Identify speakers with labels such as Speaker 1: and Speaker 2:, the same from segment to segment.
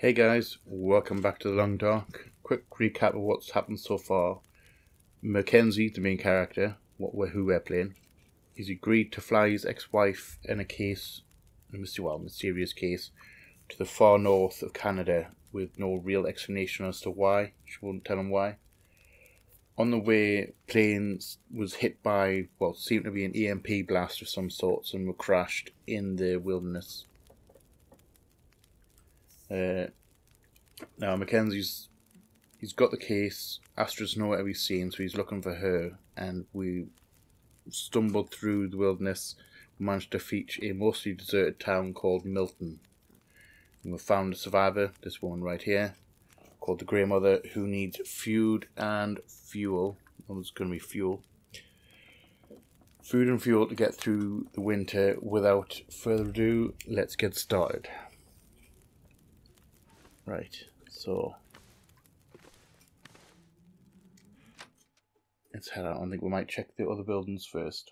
Speaker 1: Hey guys, welcome back to the Long Dark. Quick recap of what's happened so far. Mackenzie, the main character, what we're, who we're playing, he's agreed to fly his ex-wife in a case, a well, mysterious case, to the far north of Canada with no real explanation as to why. She won't tell him why. On the way, planes was hit by what seemed to be an EMP blast of some sorts and were crashed in the wilderness. Uh, now Mackenzie's he's got the case. Astrid's nowhere to be seen, so he's looking for her. And we stumbled through the wilderness. Managed to reach a mostly deserted town called Milton. And we found a survivor, this one right here, called the Grey Mother, who needs food and fuel. Well, it's going to be fuel. Food and fuel to get through the winter. Without further ado, let's get started. Right, so let's head out. I think we might check the other buildings first.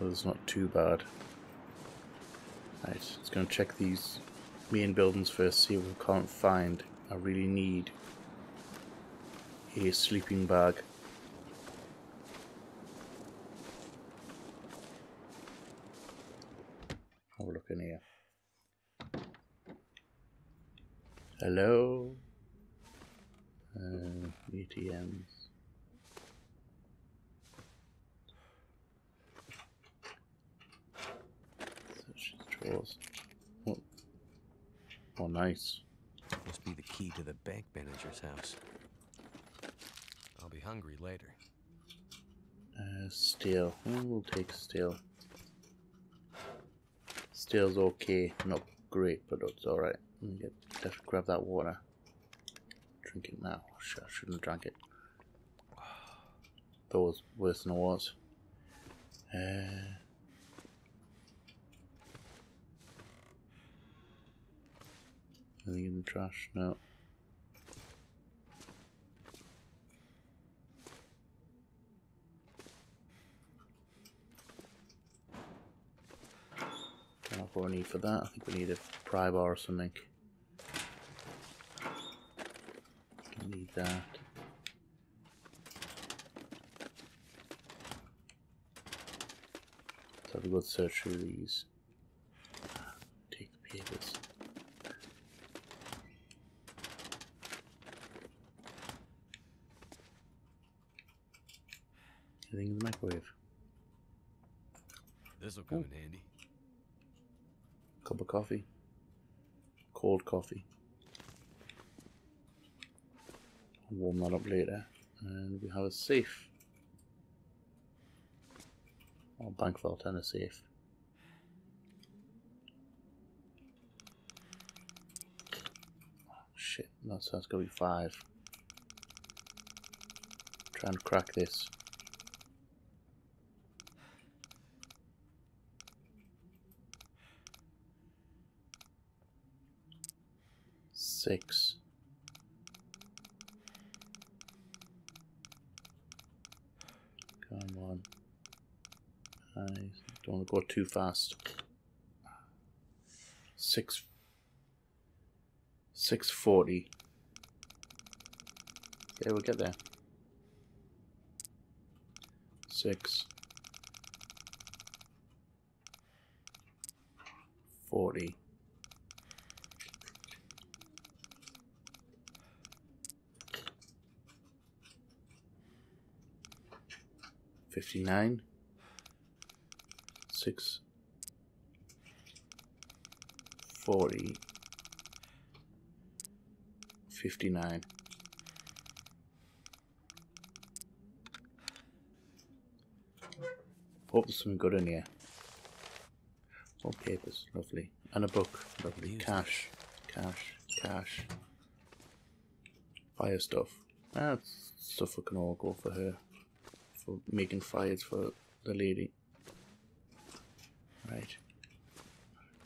Speaker 1: Well, it's not too bad. Right, let's go and check these main buildings first, see if we can't find. I really need a sleeping bag. Have a look in here. Hello? Uh, ATMs. Search drawers. Oh. oh, nice.
Speaker 2: Must be the key to the bank manager's house. I'll be hungry later.
Speaker 1: Uh, steel. We'll take steel. Steel's okay. Not great, but it's alright. Get, let's grab that water. Drink it now. Sh- I shouldn't have drank it. That was worse than it was. Uh, anything in the trash? No. What we need for that. I think we need a pry bar or something. Need that. Let's have a good search through these. Take the papers. Anything in the microwave?
Speaker 2: This'll come in handy.
Speaker 1: Cup of coffee. Cold coffee. Warm that up later. And we have a safe. Or bank vault and a safe. Shit, that's, that's gonna be five. Try and crack this. Six. Come on. I don't want to go too fast. Six. Six forty. Yeah, we'll get there. Six. Forty. Fifty-nine. Six. Forty. Fifty-nine. Hope there's something good in here. More papers, lovely. And a book, lovely. Cash, cash, cash. Fire stuff. Ah, That's stuff we can all go for her. For making fires for the lady. Right.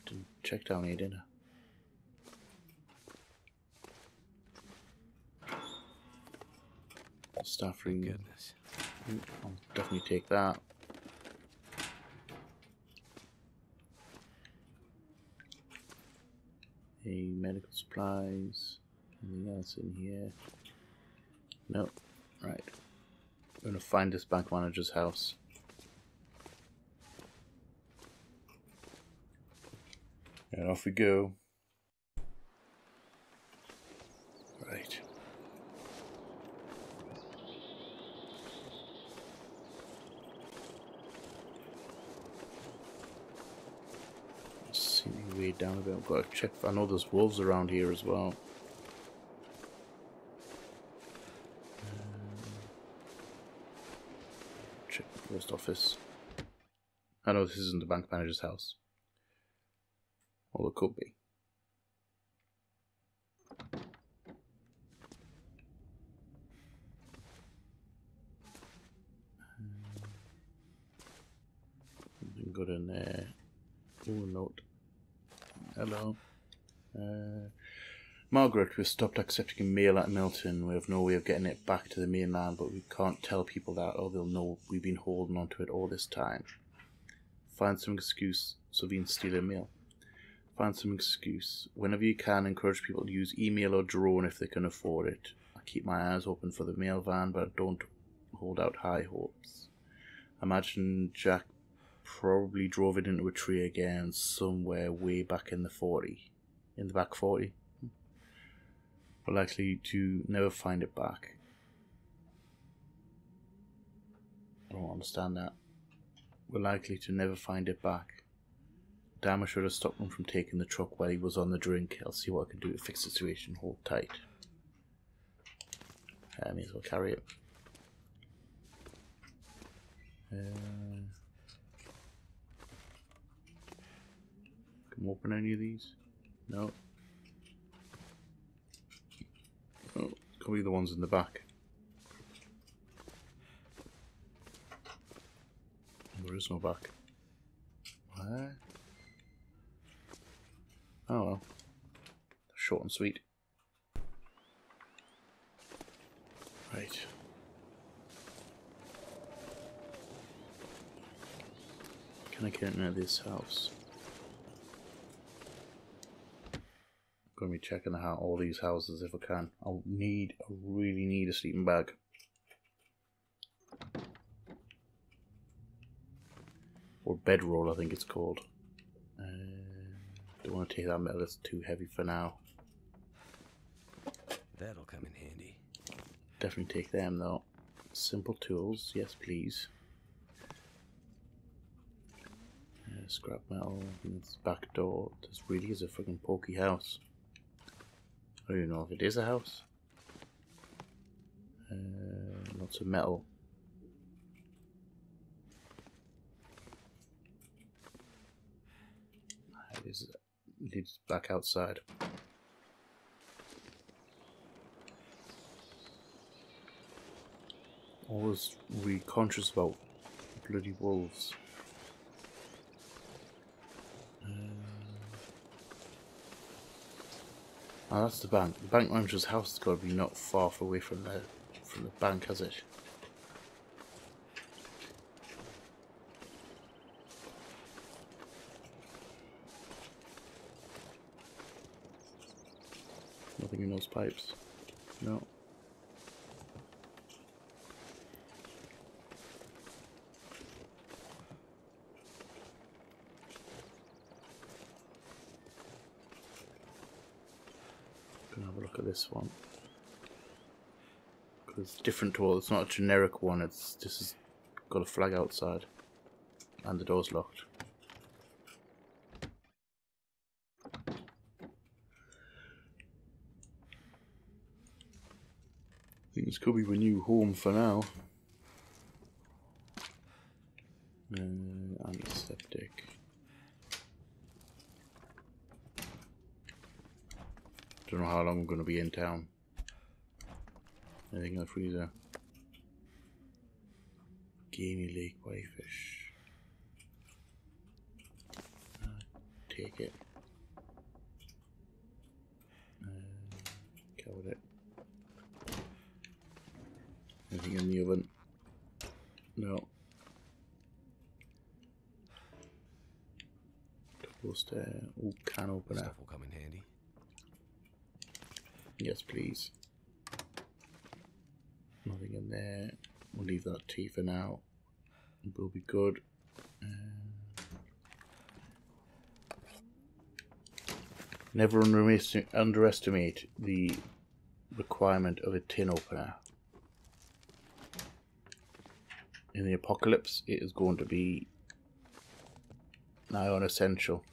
Speaker 1: Didn't check down here, did I? Staff room.
Speaker 2: Goodness.
Speaker 1: I'll definitely take that. Any medical supplies? Anything else in here? Nope. Right. I'm gonna find this bank manager's house. And off we go. Right. See me way down a bit. I've got to check. I know there's wolves around here as well. Post office. I know this isn't the bank manager's house. Well, it could be. Something good in there. Ooh, note. Hello. Uh, Margaret, we've stopped accepting mail at Milton. We have no way of getting it back to the mainland, but we can't tell people that or they'll know we've been holding on to it all this time. Find some excuse so we can steal their mail. Find some excuse. Whenever you can, encourage people to use email or drone if they can afford it. I keep my eyes open for the mail van, but I don't hold out high hopes. Imagine Jack probably drove it into a tree again somewhere way back in the 40. In the back 40. We're likely to never find it back. I don't understand that. We're likely to never find it back. Damn, I should have stopped him from taking the truck while he was on the drink. I'll see what I can do to fix the situation. Hold tight. I may as well carry it. Uh, can we open any of these? No. Be the ones in the back. There is no back. What? Oh well. Short and sweet. Right. Can I get into this house? I'm gonna be checking out all these houses if I can. I'll need, I really need a sleeping bag. Or bedroll, I think it's called. Uh, don't want to take that metal, it's too heavy for now.
Speaker 2: That'll come in handy.
Speaker 1: Definitely take them though. Simple tools, yes please. Uh, scrap metal, this back door. This really is a freaking pokey house. I don't even know if it is a house. Uh, lots of metal. It is leads back outside. Always really conscious about bloody wolves. Oh, that's the bank. The bank manager's house has got to be not far away from the from the bank, has it? Nothing in those pipes. No. Have a look at this one. It's different to all. It's not a generic one. It's this has got a flag outside, and the door's locked. I think this could be my new home for now. Uh, antiseptic. Don't know how long I'm going to be in town. Anything in the freezer? Gamey lake whitefish. Uh, take it. Uh, covered it. Anything in the oven? No. There. Oh, can opener.
Speaker 2: Stuff will come in handy.
Speaker 1: Yes, please. Nothing in there. We'll leave that tea for now. It will be good. Uh, never underestimate the requirement of a tin opener. In the apocalypse, it is going to be now an essential.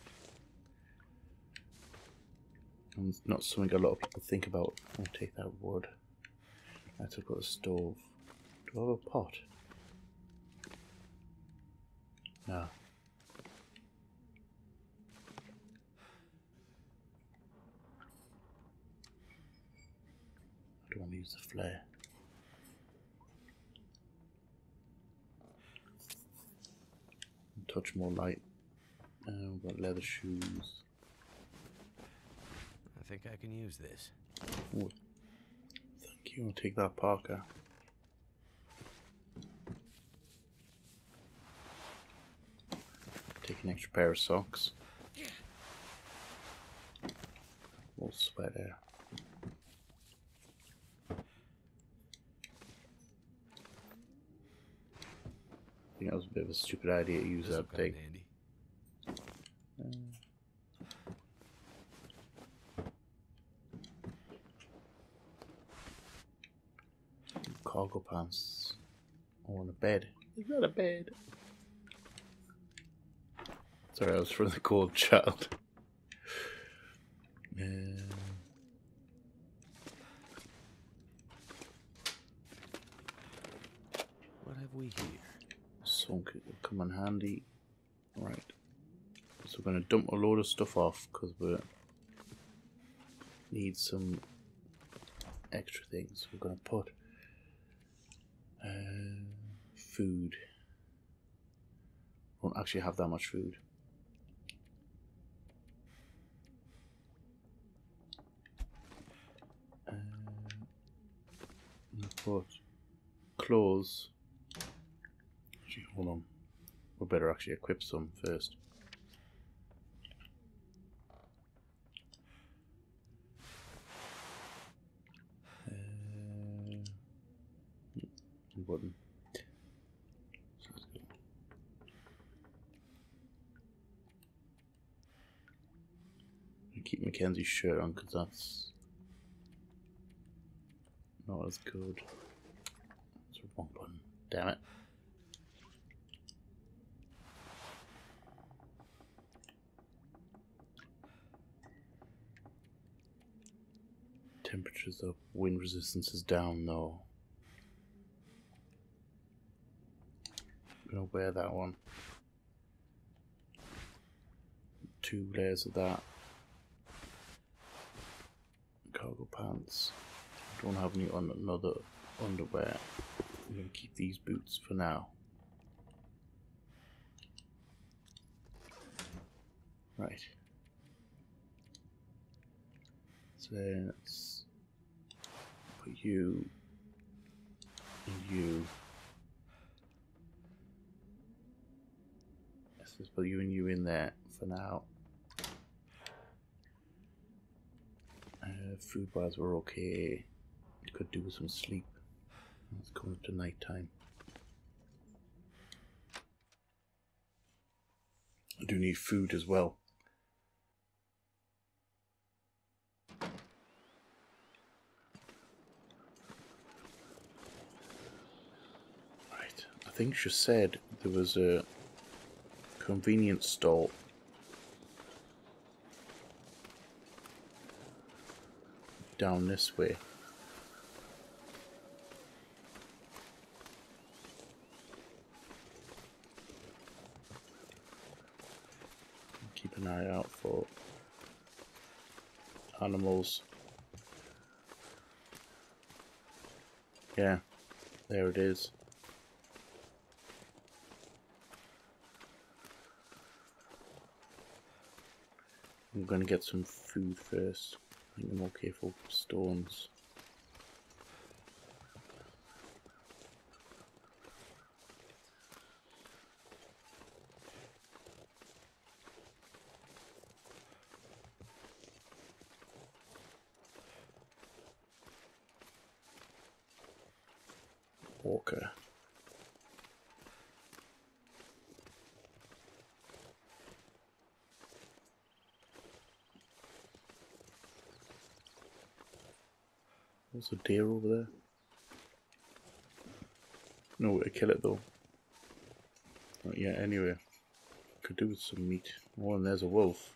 Speaker 1: It's not something a lot of people think about. I'll take that wood. I have to put a stove. Do I have a pot? No. I don't want to use the flare. Touch more light. Uh, we've got leather shoes.
Speaker 2: I think I can use this.
Speaker 1: Ooh. Thank you. I'll take that parka. Take an extra pair of socks. Little sweater. I think that was a bit of a stupid idea to use that big.
Speaker 2: Handy.
Speaker 1: Cargo pants. On a bed. Is that a bed? Sorry, I was from the cold child. Um,
Speaker 2: What have we here?
Speaker 1: sunk it will come in handy. Right. So we're going to dump a load of stuff off because we need some extra things. We're going to put food. Won't actually have that much food. Um, Put clothes. Actually, hold on. We better actually equip some first. Uh, button. Sounds good. I keep Mackenzie's shirt on um, because that's not as good. It's the wrong button. Damn it. Temperature's up, wind resistance is down though. I'm gonna wear that one. Two layers of that. Cargo pants. Don't have any on another underwear. I'm gonna keep these boots for now. Right. So let's put you and you. Let's just put you and you in there for now. Uh, food wise, we're okay. Could do with some sleep. It's coming up to night time. I do need food as well. Right. I think she said there was a convenience store down this way. Keep an eye out for animals. Yeah, there it is. I'm gonna get some food first. I'm okay for stones. There's a deer over there. No way to kill it though. Not yet, anyway. Could do with some meat. Oh, and there's a wolf.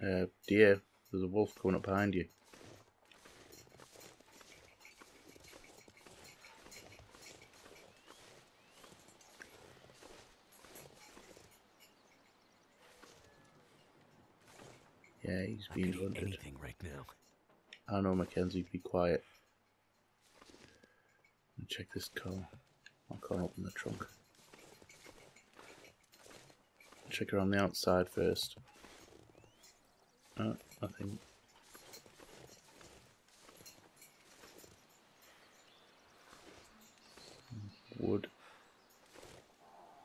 Speaker 1: Uh, deer, there's a wolf coming up behind you. Yeah, he's being hunted.
Speaker 2: anything right now.
Speaker 1: I know, Mackenzie, be quiet. Check this car. I can't open the trunk. Check her on the outside first. Uh, nothing. Wood.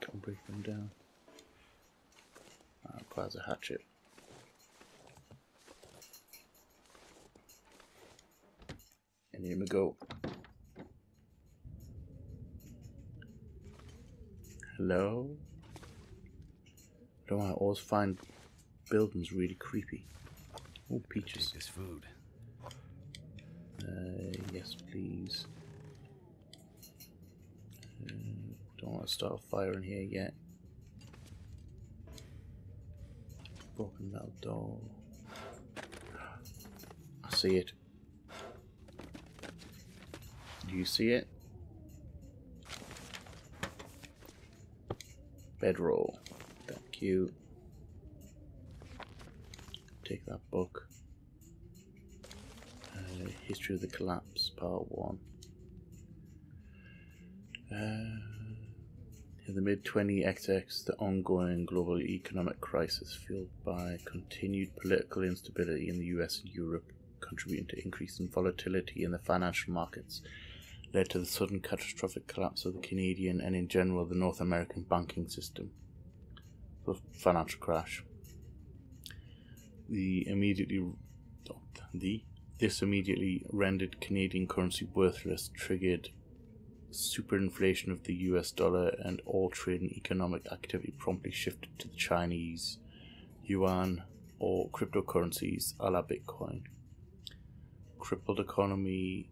Speaker 1: Can't break them down. That requires a hatchet. Here we go. Hello? Don't I always find buildings really creepy. Oh,
Speaker 2: Take
Speaker 1: peaches.
Speaker 2: this food.
Speaker 1: Uh, yes, please. Uh, don't want to start a fire in here yet. Broken metal door. I see it. Do you see it? Bedroll. Thank you. Take that book. Uh, History of the Collapse, Part 1. Uh, in the mid 20XX, the ongoing global economic crisis, fueled by continued political instability in the US and Europe, contributing to increasing volatility in the financial markets, led to the sudden catastrophic collapse of the Canadian and, in general, the North American banking system. The financial crash. The immediately oh, the this immediately rendered Canadian currency worthless, triggered superinflation of the US dollar, and all trade and economic activity promptly shifted to the Chinese yuan or cryptocurrencies a la Bitcoin. Crippled economy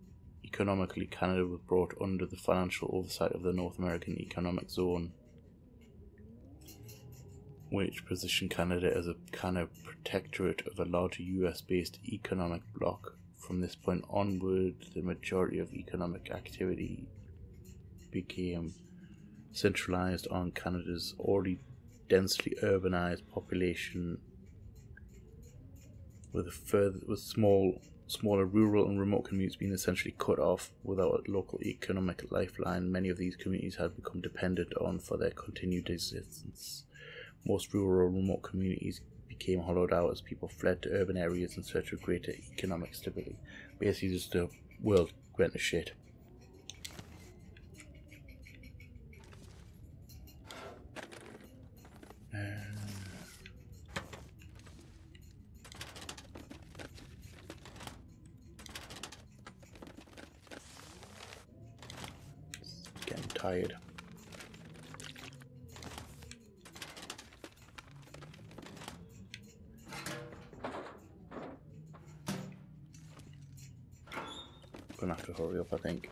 Speaker 1: economically, Canada was brought under the financial oversight of the North American Economic Zone, which positioned Canada as a kind of protectorate of a larger US based economic bloc. From this point onward, the majority of economic activity became centralized on Canada's already densely urbanized population with a further with small smaller rural and remote communities being essentially cut off without a local economic lifeline many of these communities had become dependent on for their continued existence. Most rural or remote communities became hollowed out as people fled to urban areas in search of greater economic stability. Basically just the world went to shit getting tired. Gonna have to hurry up, I think.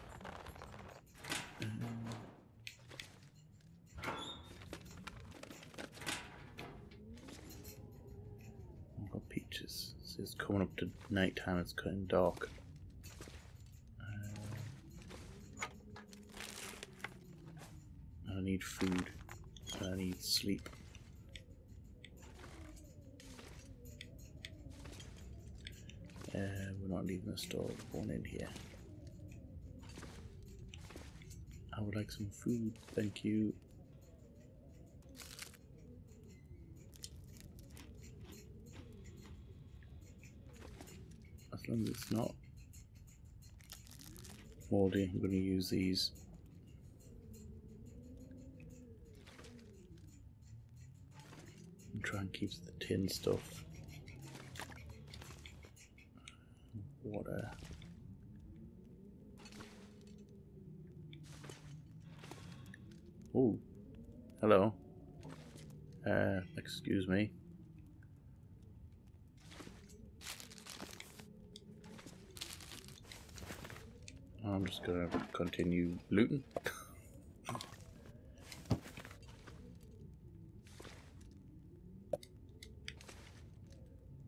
Speaker 1: I've got peaches. See, it's coming up to night time. It's getting dark. I need food. I need sleep. Uh, we're not leaving the store. Going in here. I would like some food, thank you. it's not moldy. I'm going to use these. Try and keep the tin stuff. Water. Oh, hello. Uh, excuse me. Continue looting.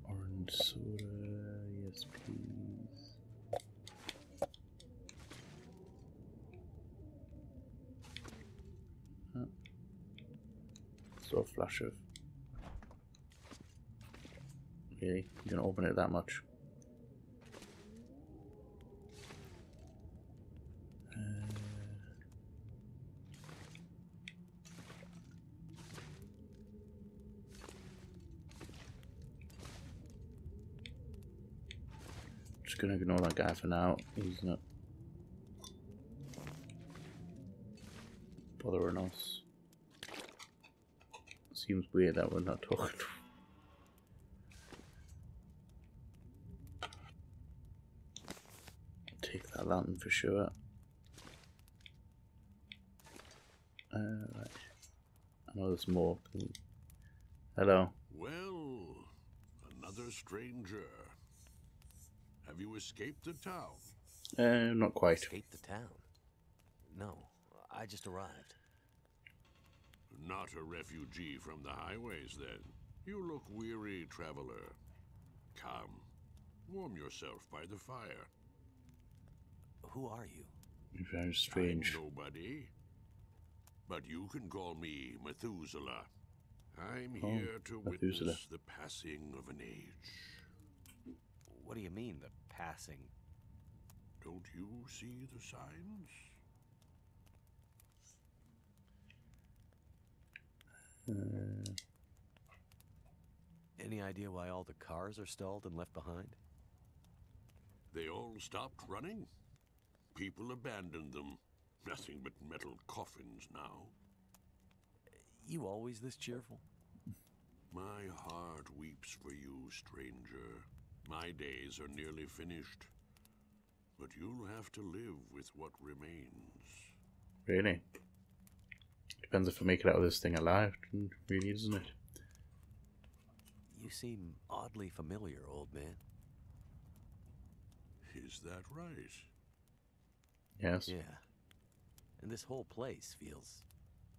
Speaker 1: Orange soda, yes please. Huh. So a flash of. Really? You're gonna open it that much? Gonna ignore that guy for now. He's not bothering us. Seems weird that we're not talking. Take that lantern for sure. Uh, right. I know there's more. Hello.
Speaker 3: Well, another stranger. Have you escaped the town?
Speaker 1: Uh, not quite.
Speaker 2: Escaped the town? No, I just arrived.
Speaker 3: Not a refugee from the highways, then. You look weary, traveler. Come, warm yourself by the fire.
Speaker 2: Who are you?
Speaker 1: You're very strange.
Speaker 3: I'm nobody. But you can call me Methuselah. I'm
Speaker 1: Oh,
Speaker 3: here to
Speaker 1: Methuselah.
Speaker 3: witness the passing of an age.
Speaker 2: What do you mean, the passing?
Speaker 3: Don't you see the signs?
Speaker 1: Uh,
Speaker 2: Any idea why all the cars are stalled and left behind?
Speaker 3: They all stopped running. People abandoned them. Nothing but metal coffins now.
Speaker 2: You always this cheerful?
Speaker 3: My heart weeps for you, stranger. My days are nearly finished. But you'll have to live with what remains.
Speaker 1: really? Depends if I make it out of this thing alive, really, doesn't it?
Speaker 2: You seem oddly familiar, old man.
Speaker 3: Is that right?
Speaker 1: Yes.
Speaker 2: Yeah. And this whole place feels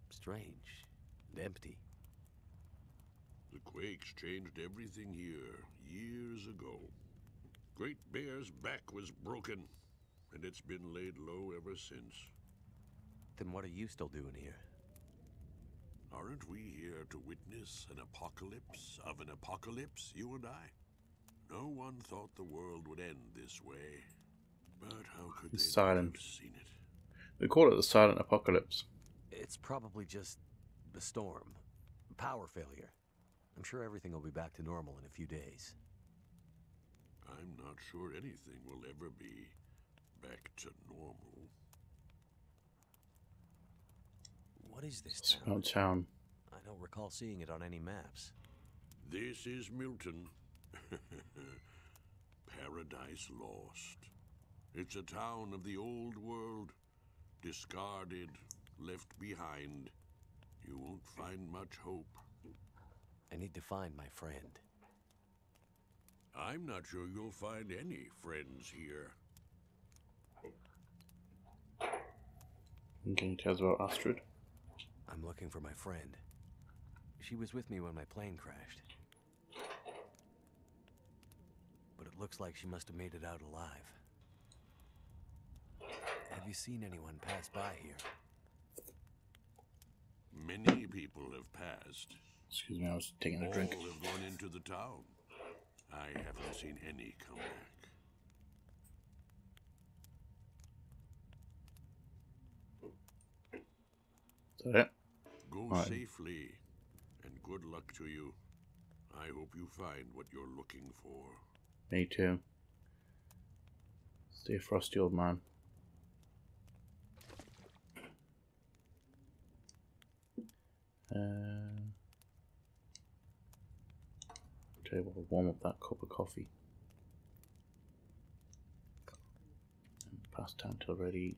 Speaker 2: strange and empty.
Speaker 3: The quakes changed everything here years ago. Great Bear's back was broken, and it's been laid low ever since.
Speaker 2: Then what are you still doing here?
Speaker 3: Aren't we here to witness an apocalypse of an apocalypse, you and I? No one thought the world would end this way. But how could
Speaker 1: It's
Speaker 3: they
Speaker 1: silent.
Speaker 3: have seen it?
Speaker 1: They call it the silent apocalypse.
Speaker 2: It's probably just a storm, power failure. I'm sure everything will be back to normal in a few days.
Speaker 3: I'm not sure anything will ever be back to normal.
Speaker 2: What is this town?
Speaker 1: about town.
Speaker 2: I don't recall seeing it on any maps.
Speaker 3: This is Milton. Paradise Lost. It's a town of the old world, discarded, left behind. You won't find much hope.
Speaker 2: I need to find my friend.
Speaker 3: I'm not sure you'll find any friends here.
Speaker 1: Can you tell us about Astrid?
Speaker 2: I'm looking for my friend. She was with me when my plane crashed. But it looks like she must have made it out alive. Have you seen anyone pass by here?
Speaker 3: Many people have passed.
Speaker 1: Excuse me, I was taking a
Speaker 3: All
Speaker 1: drink.
Speaker 3: have gone into the town. I haven't seen any come back.
Speaker 1: Is that it?
Speaker 3: Go
Speaker 1: Right.
Speaker 3: safely, and good luck to you. I hope you find what you're looking for.
Speaker 1: Me too. Stay frosty, old man. Uh, what, I'll warm up that cup of coffee. And pass down till ready.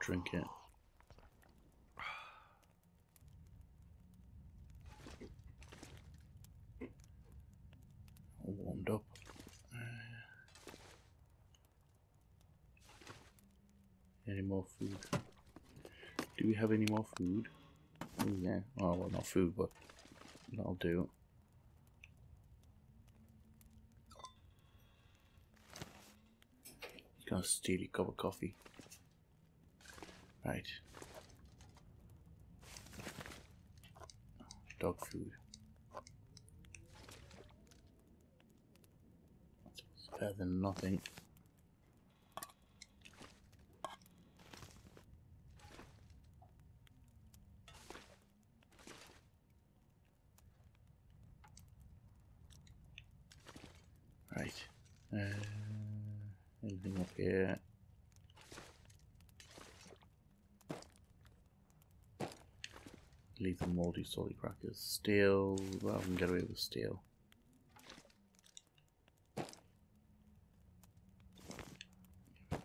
Speaker 1: drink it. All warmed up. Any more food? Do we have any more food? Oh yeah. Oh well, not food, but that'll do. Got a steely cup of coffee. Right. Dog food. It's better than nothing. Right. Uh, anything up here? The moldy salty crackers. Steel. Well, I can get away with steel.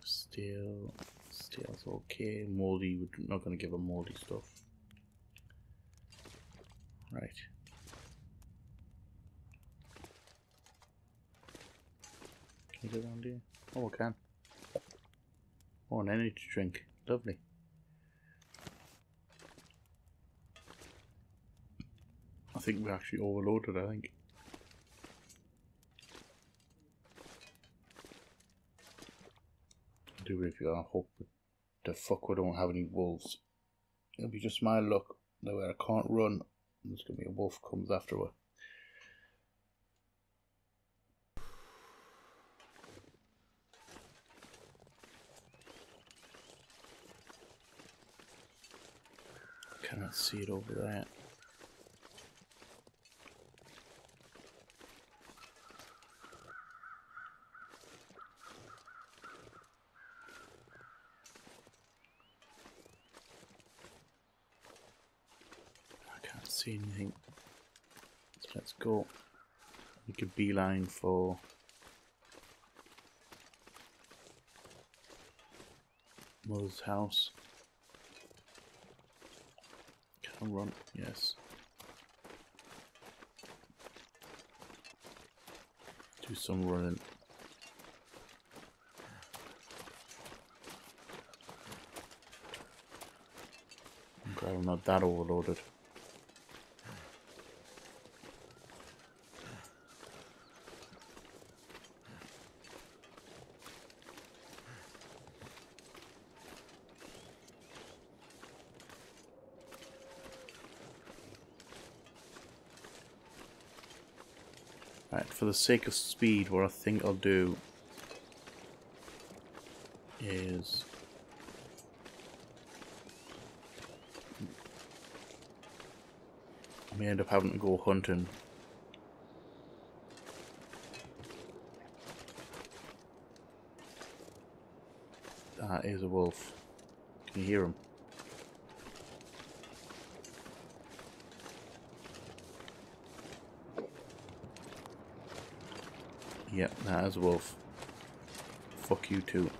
Speaker 1: Steel. Steel's okay. Moldy. We're not going to give them moldy stuff. Right. Around here? Oh, I can. Oh, an energy drink. Lovely. I think we're actually overloaded, I think. Do if you I hope the fuck we don't have any wolves. It'll be just my luck that where I can't run, there's gonna be a wolf comes after her. See it over there. I can't see anything. So let's go. We could beeline for Mother's house. Run? Yes. Do some running. I'm glad I'm not that overloaded. Right, for the sake of speed, what I think I'll do is I may end up having to go hunting. That is a wolf. Can you hear him? Yep, that is a wolf. Fuck you too.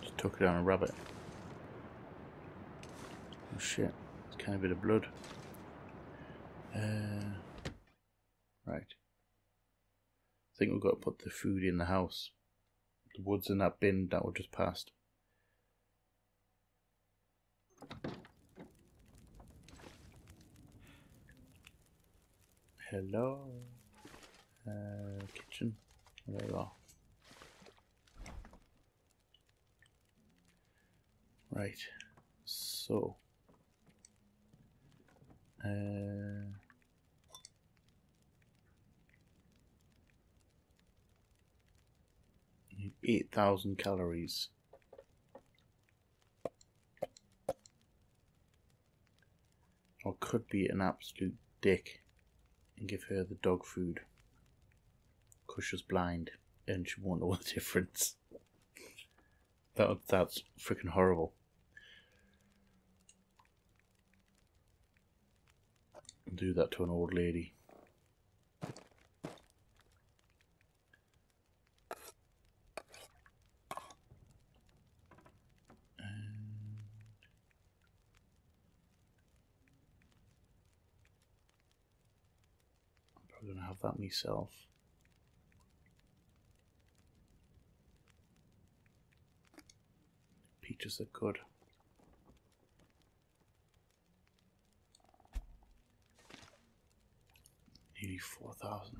Speaker 1: Just took down a rabbit. Oh shit, it's kind of a bit of blood. Uh, right. I think we've got to put the food in the house. The wood's in that bin that we just passed. Hello. Uh, kitchen. There you are. Right. So. Uh, Eight thousand calories. Or could be an absolute dick and give her the dog food. Because she's blind and she won't know the difference. That, that's freaking horrible. Do that to an old lady. about myself. Peaches are good. Nearly 4,000.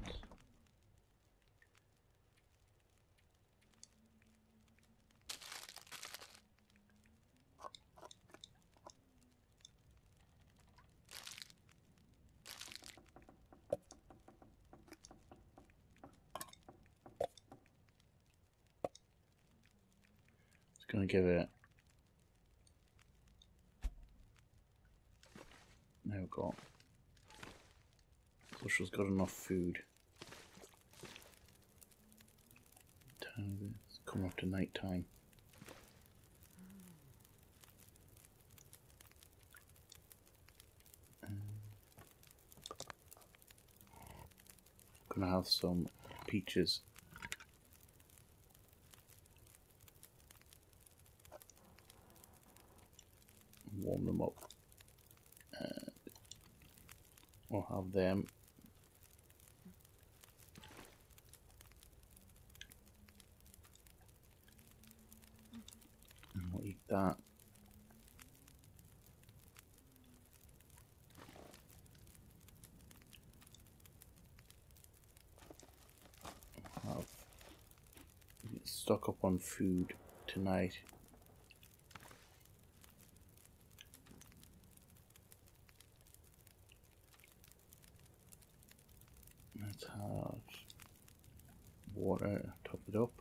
Speaker 1: think of it. Now got. Flusher's got enough food. It's up to night time. Um, gonna have some peaches. Them. We'll eat that. We'll have stock up on food tonight. Let's have water, top it up.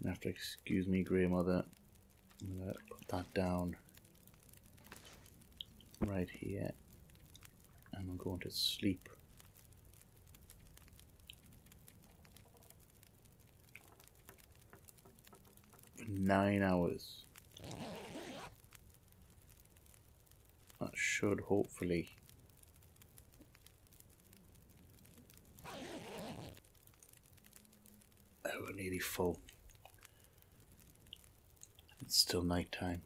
Speaker 1: You have to excuse me, Grey Mother. I'm gonna put that down right here. And I'm going to sleep. Nine hours. That should hopefully Oh, nearly full. It's still night time.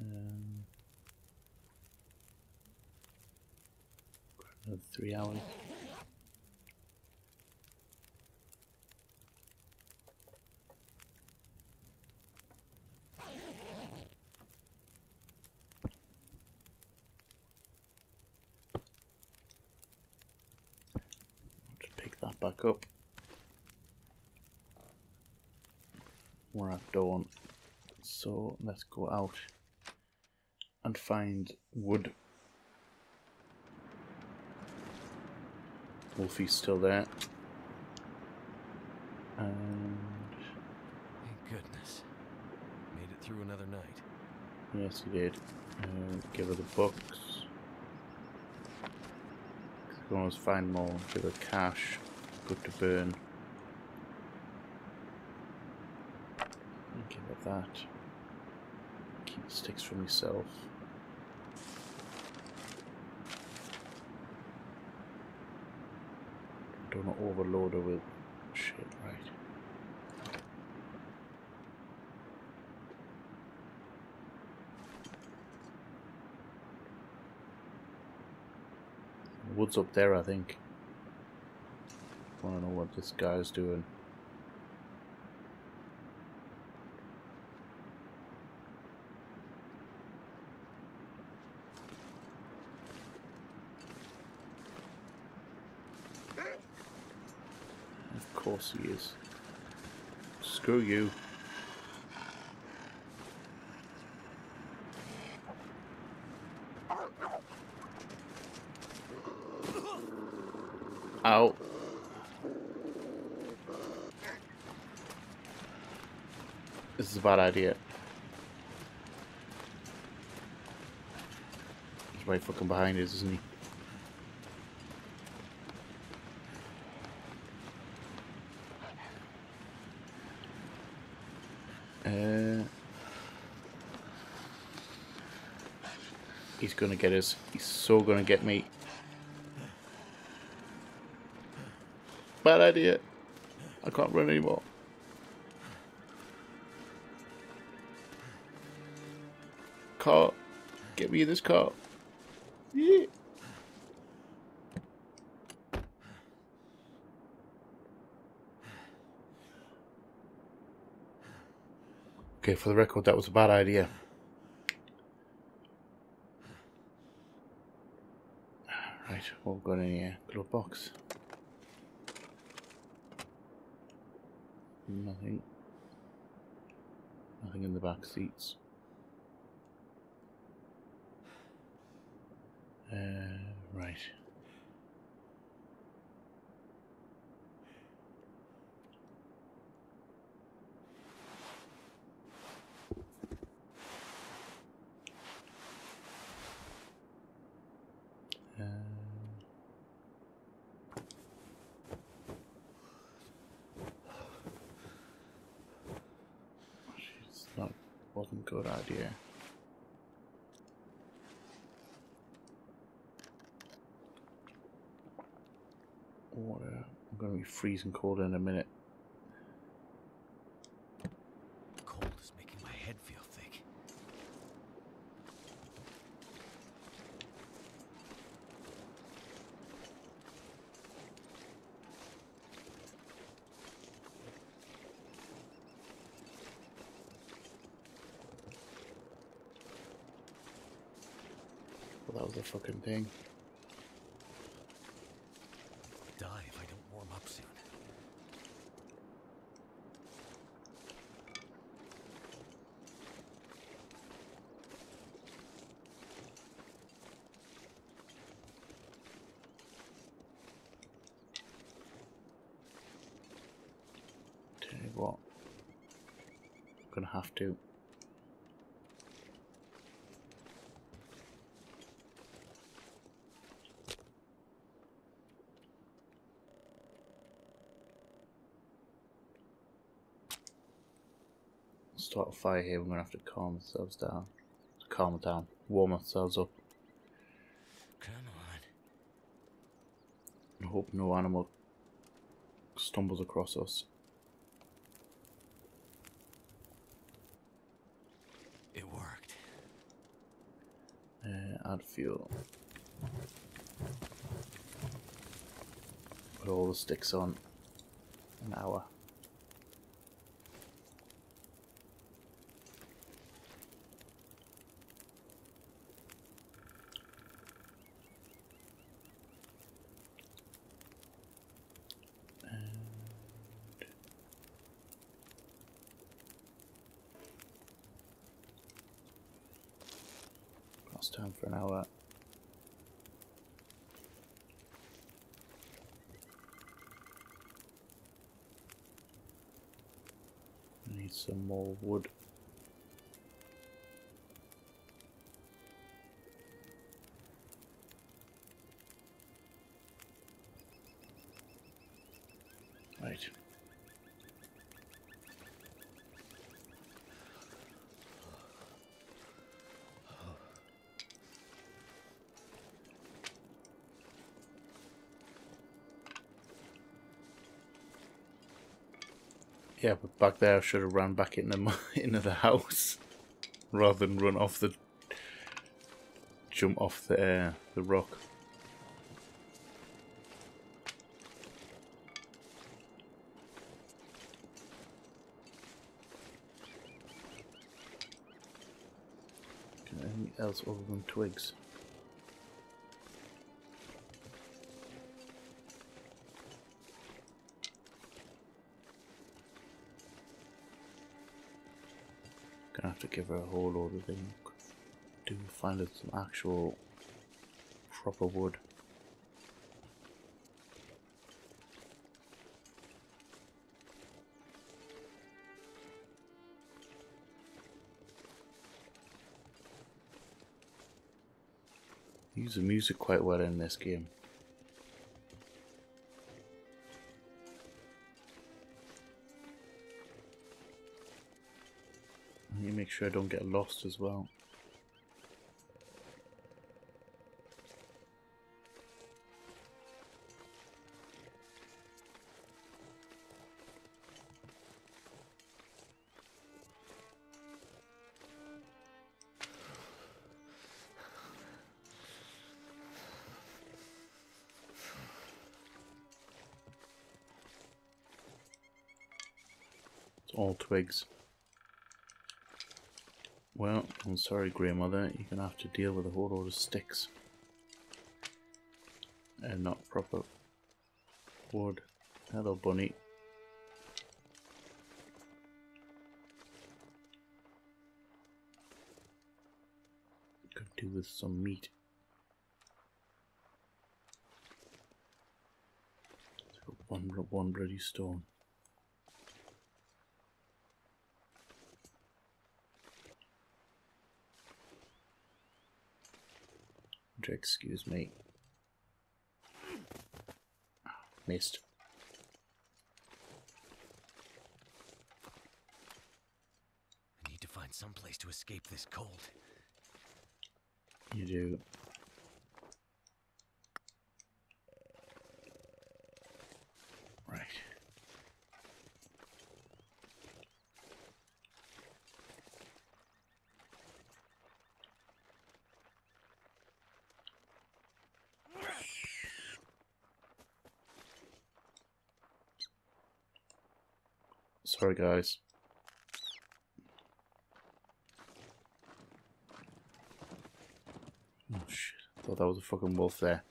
Speaker 1: Um, another three hours. Just pick that back up. We're at dawn. So let's go out and find wood. Wolfie's still there. And
Speaker 2: Thank goodness. Made it through another night.
Speaker 1: yes, he did. Uh, give her the books. Go always find more. Give her cash. Good to burn. And give her that. Sticks for myself. Don't want to overload her with shit, right? Woods up there, I think. I Want to know what this guy's doing. Of course he is. Screw you. Ow. This is a bad idea. He's right fucking behind us, isn't he? Gonna get us. He's so gonna get me. Bad idea. I can't run anymore. car. Get me in this car. Yeah. Okay, for the record, that was a bad idea. Right, what have we got in here? Glove box. Nothing. Nothing in the back seats. Uh, right. Uh, It's not wasn't a good idea. Oh, Water. Uh, I'm gonna be freezing cold in a minute.
Speaker 2: Cold is making my head feel thick.
Speaker 1: Well, that was a fucking thing.
Speaker 2: Die if I don't warm up soon.
Speaker 1: Tell you what. I'm gonna have to. Start a fire here, we're gonna have to calm ourselves down. Calm it down. Warm ourselves up.
Speaker 2: Come on.
Speaker 1: and hope no animal stumbles across us.
Speaker 2: It worked.
Speaker 1: Uh, add fuel. Put all the sticks on. An hour. And Last time for an hour. I need some more wood. Right. Yeah, but back there I should have ran back into my, into the house rather than run off the jump off the uh, the rock. Anything else other than twigs? To give her a whole load of things. to find some actual proper wood. Use the music quite well in this game. sure I don't get lost as well. all twigs. I'm sorry, Grey Mother, you're gonna have to deal with a whole lot of sticks. And not proper wood. Hello, bunny. Could do with some meat. One, one bloody stone. Excuse me. Missed.
Speaker 2: I need to find some place to escape this cold.
Speaker 1: You do. Right. Sorry, guys. Oh shit. I Thought that was a fucking wolf there.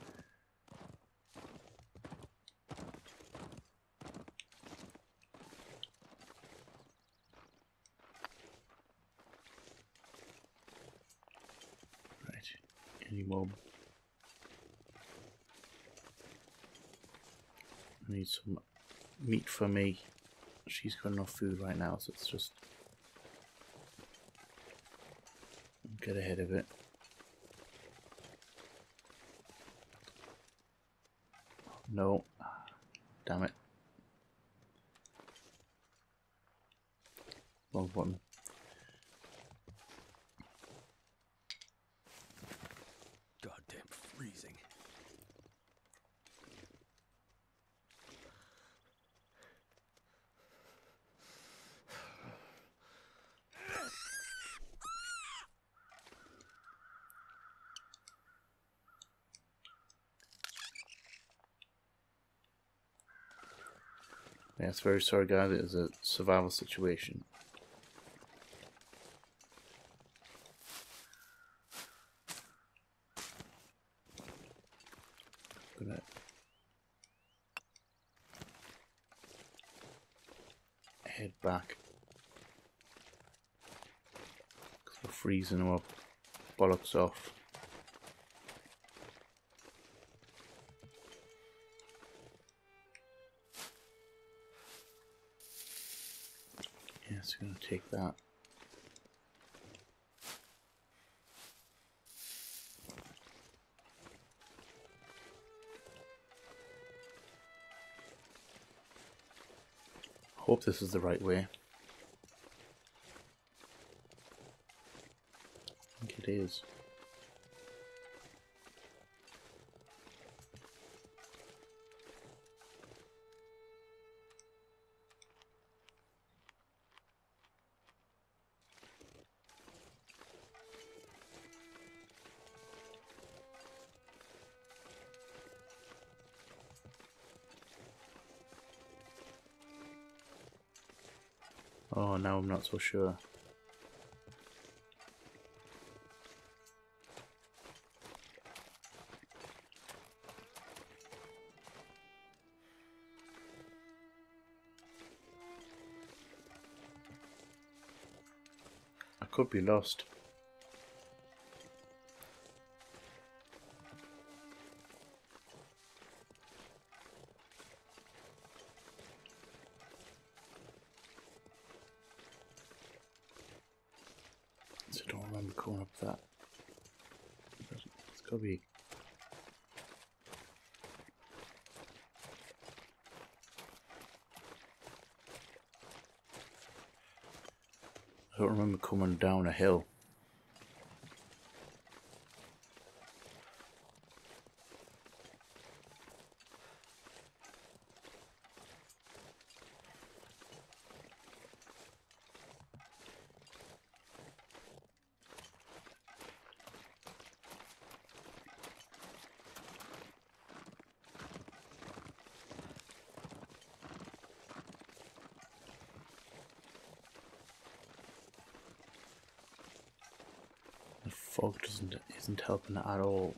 Speaker 1: Right. Any more? I need some meat for me. She's got enough food right now, so it's just get ahead of it. No. Damn it. Wrong button.
Speaker 2: Goddamn freezing.
Speaker 1: Yes, very sorry guys, it is a survival situation. Head back. Cause we're freezing our bollocks off. Yes, we're gonna take that. Hope this is the right way. I think it is. I'm not so sure. I could be lost. A hill. Fog doesn't isn't helping at all.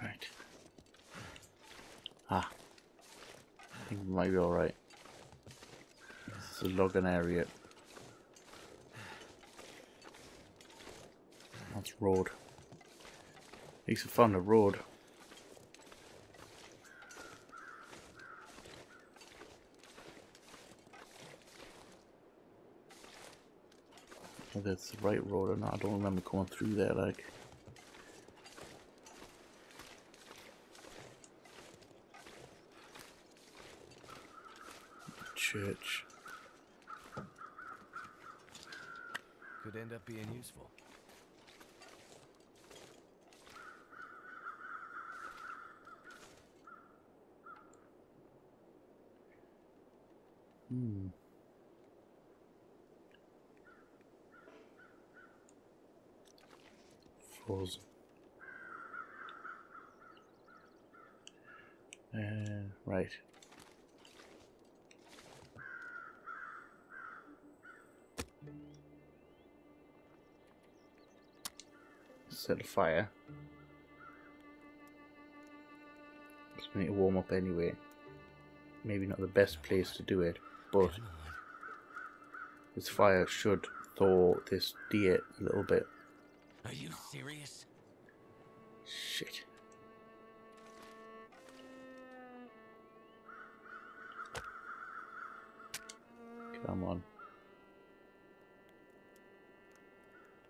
Speaker 1: Right. Ah. I think we might be alright. This is a logging area. That's road. I found a road. Whether it's the right road or not, I don't remember going through there like. Church.
Speaker 2: Could end up being useful.
Speaker 1: Hmm. Frozen. Uh, right. Set a fire. Just need to warm up anyway. Maybe not the best place to do it, but this fire should thaw this deer a little bit.
Speaker 2: Are you serious?
Speaker 1: Shit. Come on.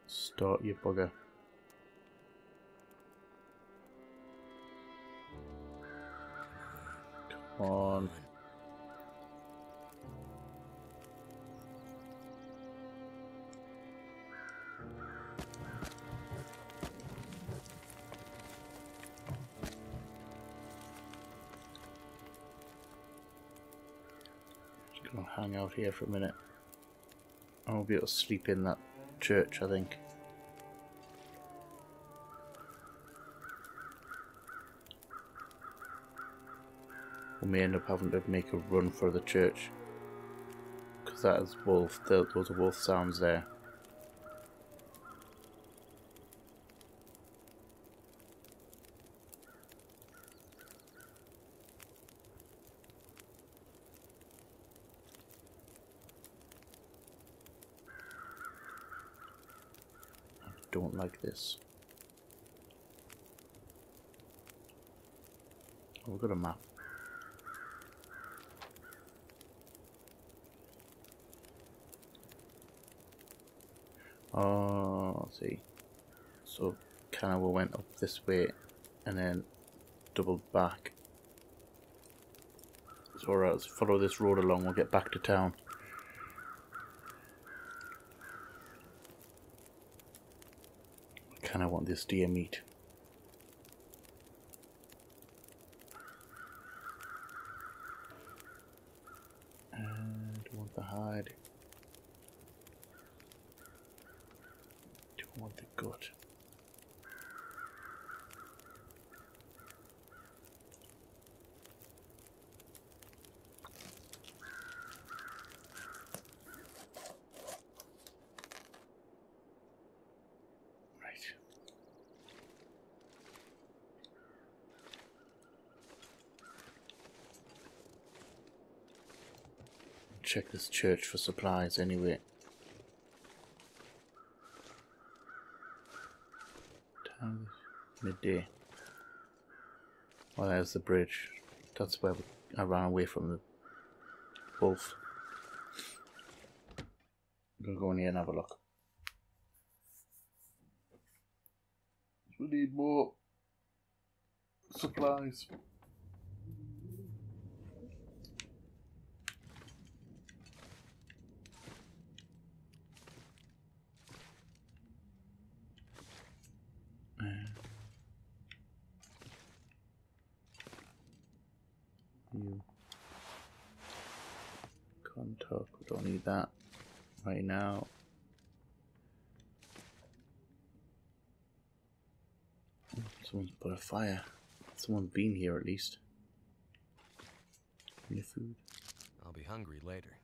Speaker 1: Start your bugger. On. Just gonna hang out here for a minute. I'll be able to sleep in that church, I think. We may end up having to make a run for the church. Because that is wolf, th- those are wolf sounds there. I don't like this. We've got a map. Oh, see. So, kind of we went up this way and then doubled back. So, alright, let's follow this road along. We'll get back to town. I Kind of want this deer meat. And want the hide. Don't want the gut. Right. Check this church for supplies anyway. Time midday. Well, there's the bridge. That's where I ran away from the wolf. I'm gonna go in here and have a look. We need more supplies. You contact. We don't need that right now. Someone's put a fire. Someone's been here at least. Me food.
Speaker 2: I'll be hungry later.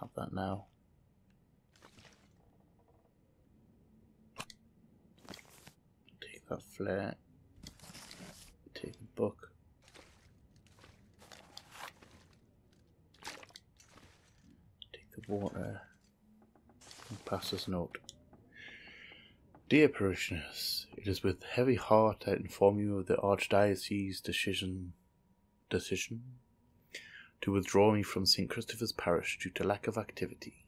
Speaker 1: Have that now. Take that flare. Take the book. Take the water. And pass this note. Dear parishioners, it is with heavy heart I inform you of the Archdiocese's decision decision to withdraw me from St. Christopher's Parish due to lack of activity.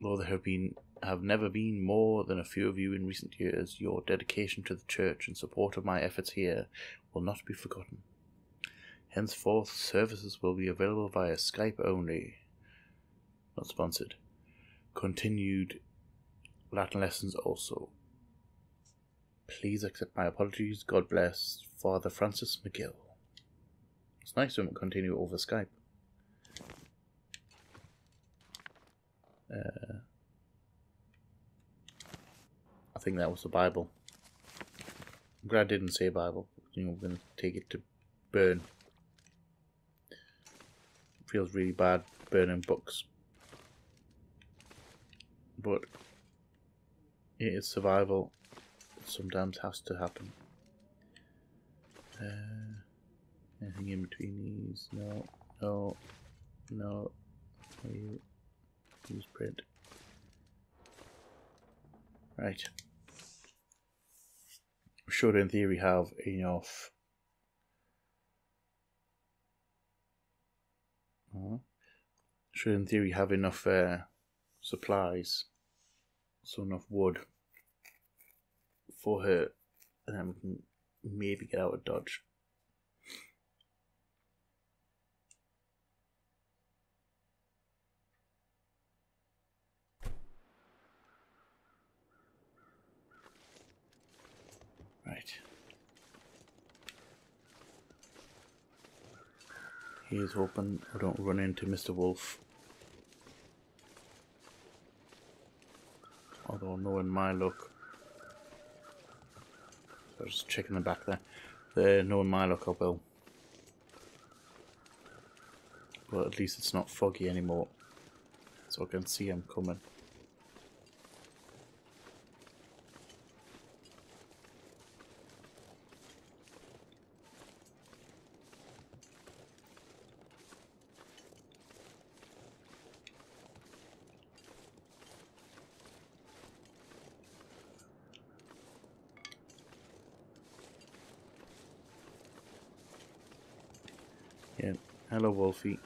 Speaker 1: Though there have been have never been more than a few of you in recent years, your dedication to the church and support of my efforts here will not be forgotten. Henceforth, services will be available via Skype only. Not sponsored. Continued Latin lessons also. Please accept my apologies. God bless Father Francis McGill. It's nice we continue over Skype. Uh, I think that was the Bible. I'm glad I didn't say Bible. You know, we're going to take it to burn. feels really bad burning books. But it is survival. It sometimes has to happen. Uh, anything in between these? No, no, no. Are you? Use print. Right. Should in theory have enough. Uh, should in theory have enough uh, supplies, so enough wood for her, and then we can maybe get out of Dodge. Right. He is hoping I don't run into Mr. Wolf. Although knowing my luck. I was just checking the back there. Uh, there, knowing my luck I will. But at least it's not foggy anymore. So I can see him coming. Yeah. Hello, Wolfie.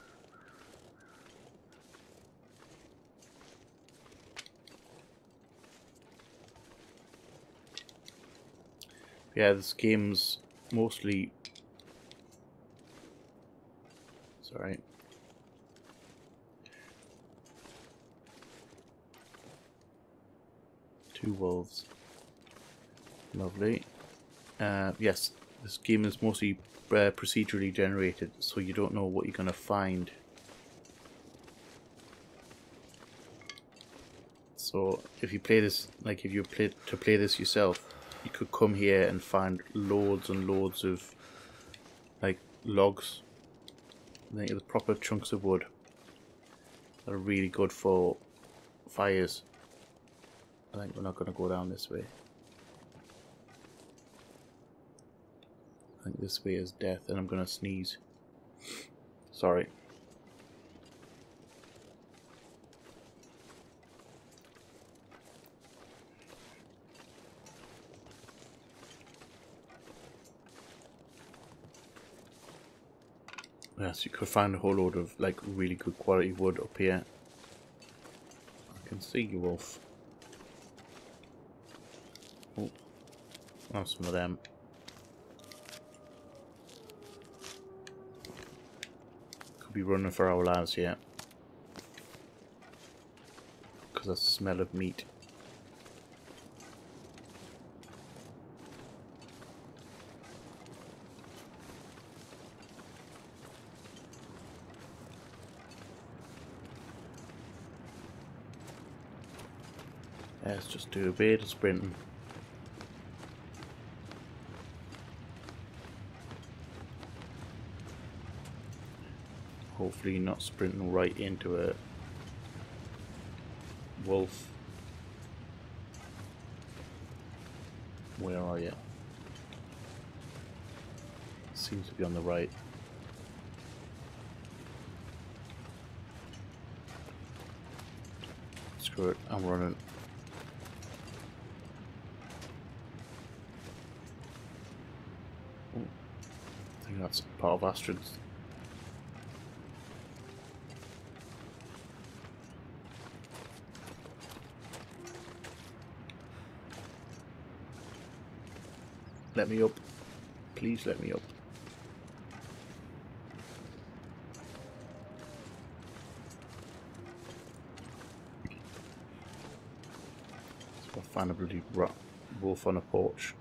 Speaker 1: Yeah, this game's mostly. Sorry. Two wolves. Lovely. Uh, yes, this game is mostly uh, procedurally generated, so you don't know what you're going to find. So if you play this, like if you play to play this yourself, you could come here and find loads and loads of like logs. The proper chunks of wood are really good for fires. I think we're not going to go down this way. Think this way is death, and I'm gonna sneeze. Sorry. Yes, you could find a whole load of like really good quality wood up here. I can see you, Wolf. Oh, oh some of them. Be running for our lives yet. Because of the smell of meat. Let's just do a bit of sprinting. Hopefully not sprinting right into a wolf. Where are you? Seems to be on the right. Screw it, I'm running. I think that's part of Astrid's Let me up. Please let me up. So I find a bloody wolf on a porch.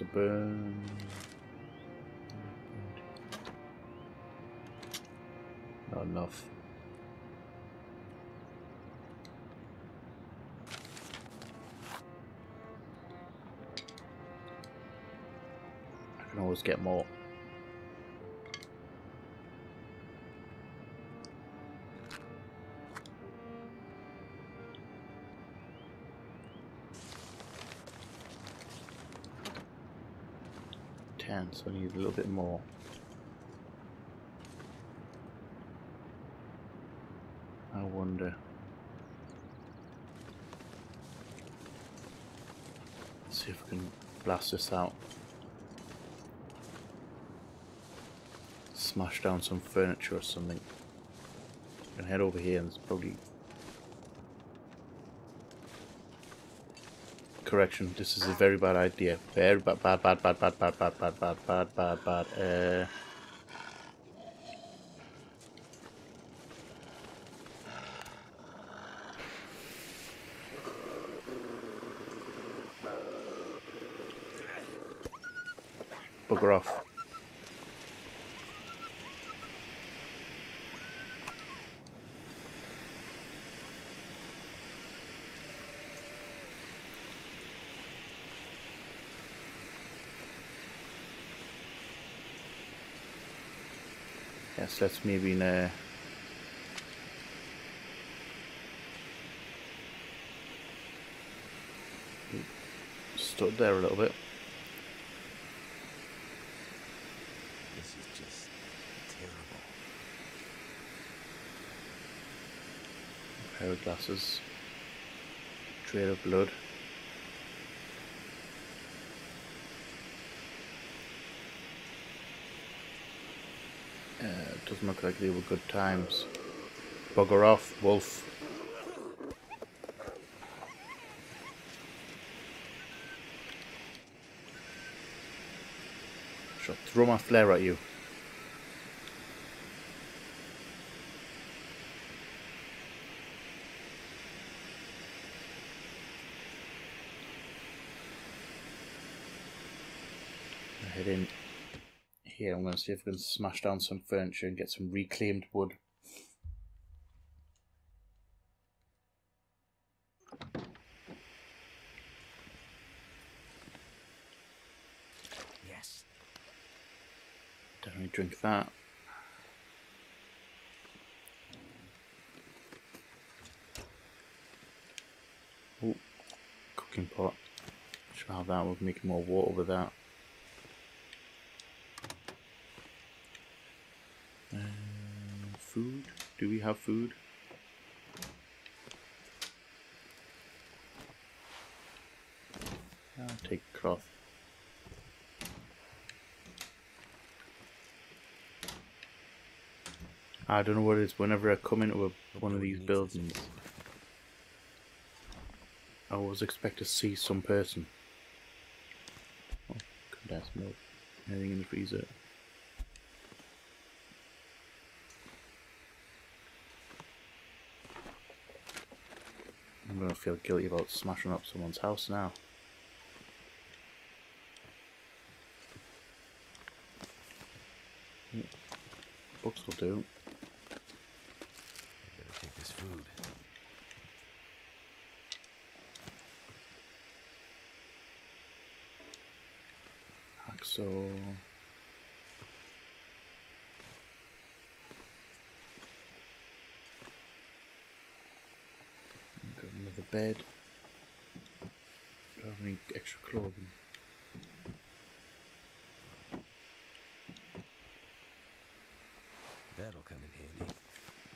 Speaker 1: To burn. Not enough. I can always get more. So I need a little bit more. I wonder. Let's see if we can blast this out. Smash down some furniture or something. I can head over here and there's probably correction. This is a very bad idea. Very bad, bad, bad, bad, bad, bad, bad, bad, bad, bad, bad. Uh, bugger off. Let's maybe now. Stood there a little bit.
Speaker 2: This is just terrible.
Speaker 1: A pair of glasses. Trail of blood. Look like they were good times. Bugger off, wolf. Shall throw my flare at you. Head in here. I'm going to see if we can smash down some furniture and get some reclaimed wood.
Speaker 2: Yes.
Speaker 1: Definitely drink that. Oh, cooking pot. Should have that. We'll make more water with that. food? Do we have food? I'll take cloth. I don't know what it is. Whenever I come into a, one of these buildings, I always expect to see some person. Oh, condensed milk. Anything in the freezer. Guilty about smashing up someone's house now. Books will do. So got another bed. Do I have any extra clothing?
Speaker 2: That'll come in handy.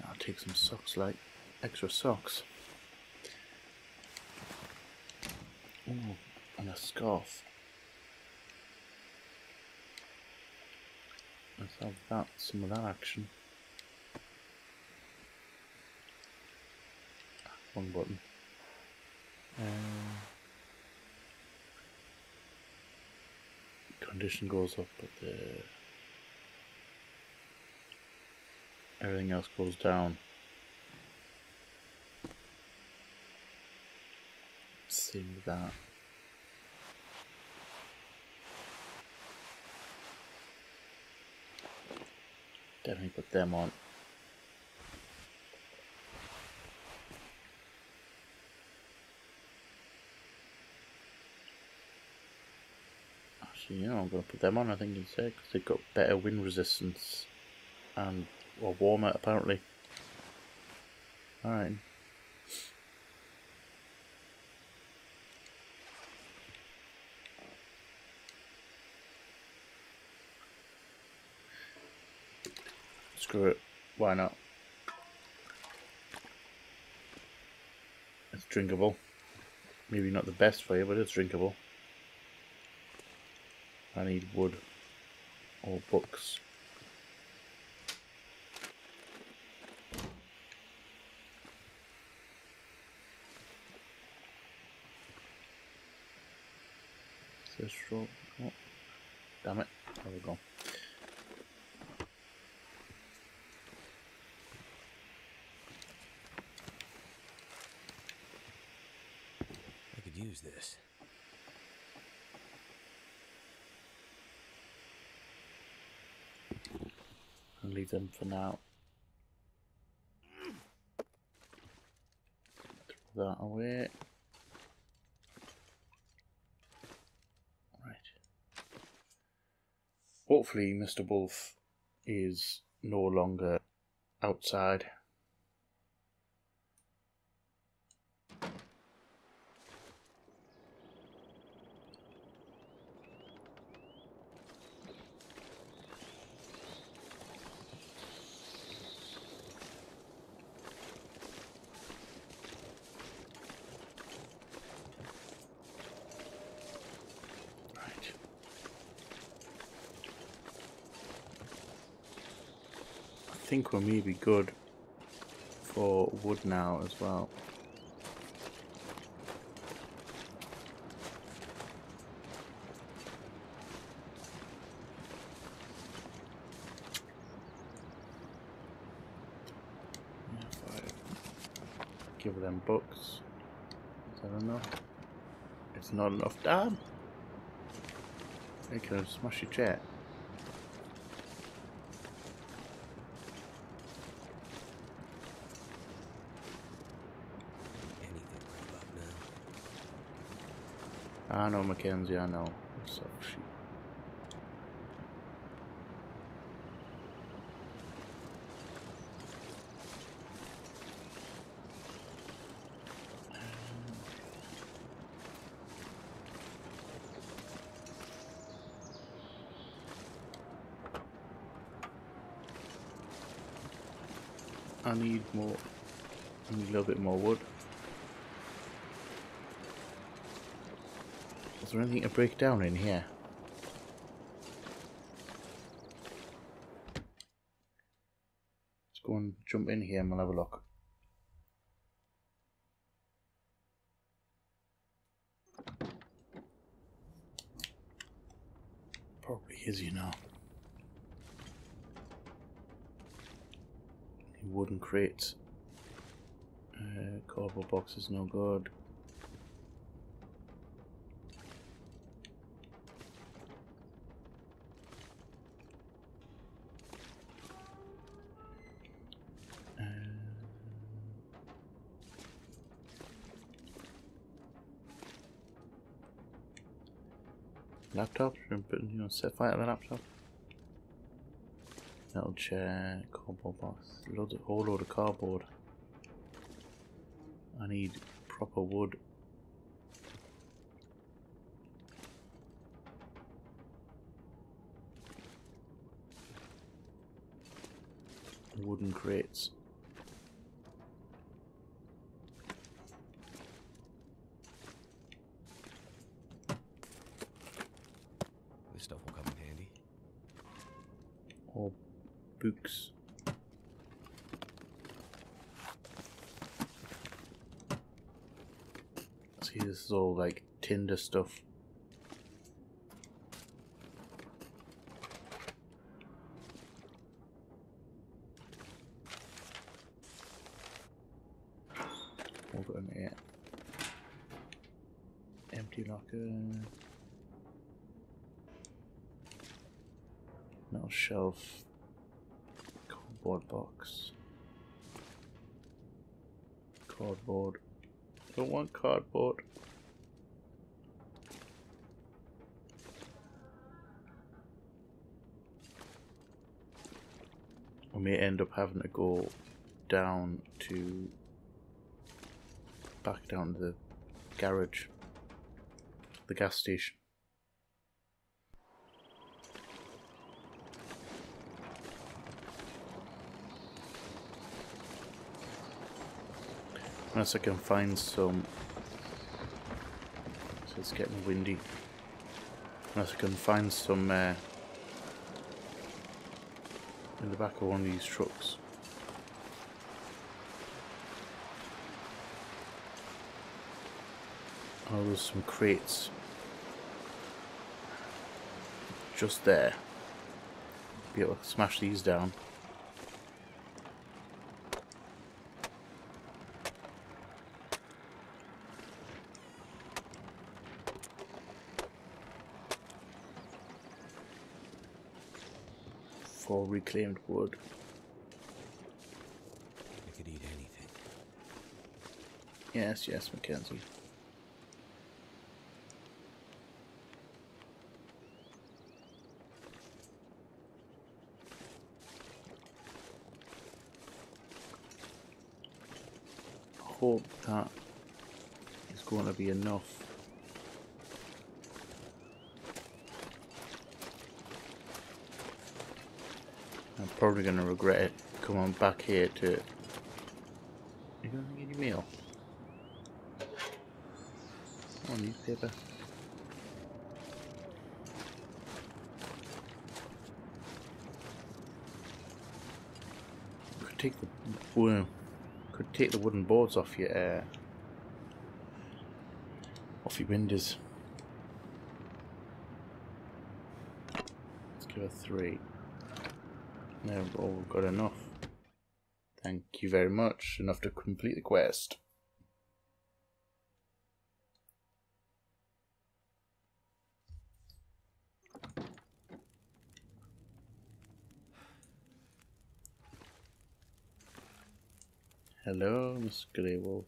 Speaker 1: I'll take some socks, like extra socks. Ooh, and a scarf. Let's have that, some of that action. One button. Uh, condition goes up, but the everything else goes down. Same with that. Definitely put them on. Actually, you know, I'm going to put them on, I think, instead, because they've got better wind resistance and, well, warmer, apparently. Alright. Screw it. Why not? It's drinkable. Maybe not the best for you, but it's drinkable. I need wood or books. This straw? Oh, damn it. There we go.
Speaker 2: I could use this.
Speaker 1: Leave them for now. Throw that away. Right. Hopefully, Mr. Wolf is no longer outside. Think we're maybe good for wood now as well. Give them books. Is that enough? It's not enough. Damn! They could have your chair.
Speaker 2: Anything right about now.
Speaker 1: I know Mackenzie, I know. So I need more. I need a little bit more wood. Is there anything to break down in here? Let's go and jump in here and we'll have a look. Probably is, you know. Wooden crates. Uh, boxes, no good. Laptop, and put you know set fire to the laptop. Metal chair, cardboard box, load a whole load of cardboard. I need proper wood. Wooden crates.
Speaker 2: This stuff will come in handy.
Speaker 1: or books. All like Tinder stuff. Hold on here. Empty locker. Metal shelf. Cardboard box. Cardboard. Don't want cardboard. We end up having to go down to back down to the garage, the gas station. Unless I can find some. So it's getting windy. Unless I can find some uh, in the back of one of these trucks. Oh, there's some crates just there. Be able to smash these down. For reclaimed wood.
Speaker 2: We could eat anything.
Speaker 1: Yes, yes, Mackenzie. Hope that is going to be enough. Probably going to regret it coming back here to. You going to get your meal? Oh, newspaper. Could take the well, could take the wooden boards off your uh, off your windows. Let's give three. There, we've all got enough. Thank you very much. Enough to complete the quest. Hello, Miss Grey Wolf.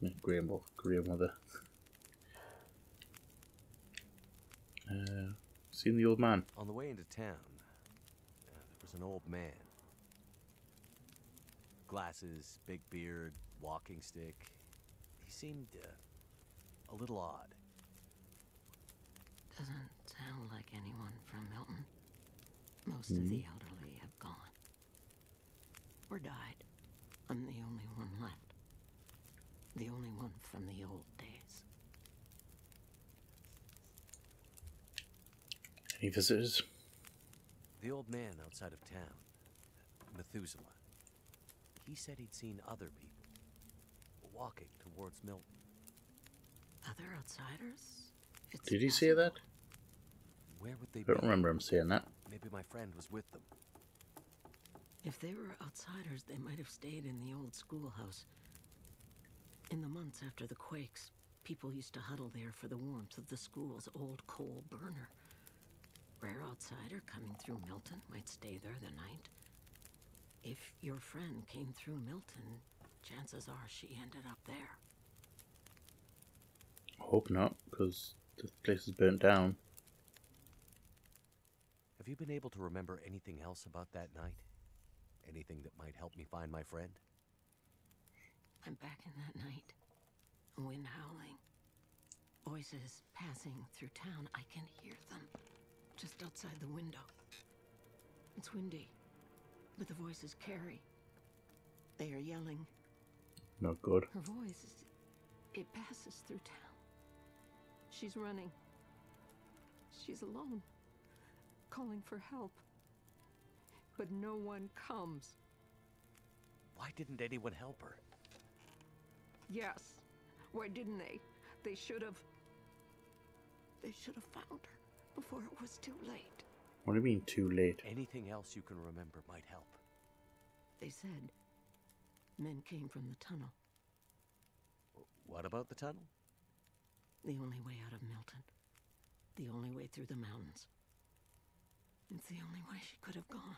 Speaker 1: Miss Grey Wolf, Grey Mother. Uh, seen the old man?
Speaker 2: On the way into town, an old man. Glasses, big beard, walking stick. He seemed uh, a little odd.
Speaker 4: Doesn't sound like anyone from Milton. Most of the elderly have gone. Or died. I'm the only one left. The only one from the old days.
Speaker 1: Any visitors?
Speaker 2: The old man outside of town, Methuselah. He said he'd seen other people walking towards Milton.
Speaker 4: Other outsiders? It's
Speaker 1: Did he say that?
Speaker 2: Where would they
Speaker 1: I don't
Speaker 2: be?
Speaker 1: remember him saying that.
Speaker 2: Maybe my friend was with them.
Speaker 4: If they were outsiders, they might have stayed in the old schoolhouse. In the months after the quakes, people used to huddle there for the warmth of the school's old coal burner. Rare outsider coming through Milton might stay there the night. If your friend came through Milton, chances are she ended up there.
Speaker 1: I Hope not, because the place is burnt down.
Speaker 2: Have you been able to remember anything else about that night? Anything that might help me find my friend?
Speaker 4: I'm back in that night. Wind howling. Voices passing through town. I can hear them. Just outside the window. It's windy. But the voices carry. They are yelling.
Speaker 1: Not good.
Speaker 4: Her voice, it passes through town. She's running. She's alone. Calling for help. But no one comes.
Speaker 2: Why didn't anyone help her?
Speaker 4: Yes. Why didn't they? They should have. They should have found her before it was too late.
Speaker 1: What do you mean too late?
Speaker 2: Anything else you can remember might help.
Speaker 4: They said men came from the tunnel.
Speaker 2: What about the tunnel?
Speaker 4: The only way out of Milton. The only way through the mountains. It's the only way she could have gone.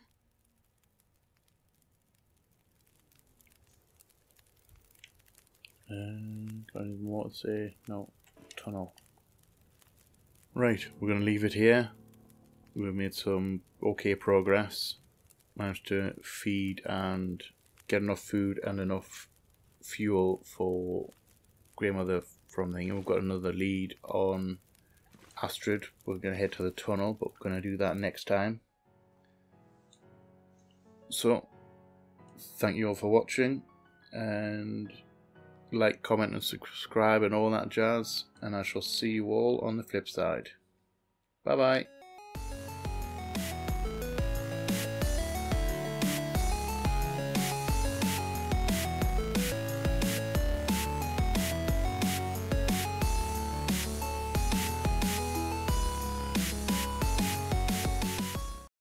Speaker 1: And got any more to say? No. Tunnel. Right, we're going to leave it here. We've made some okay progress. Managed to feed and get enough food and enough fuel for grandmother from the We've got another lead on Astrid. We're going to head to the tunnel, but we're going to do that next time. So, thank you all for watching, and like, comment, and subscribe, and all that jazz. And I shall see you all on the flip side. Bye bye.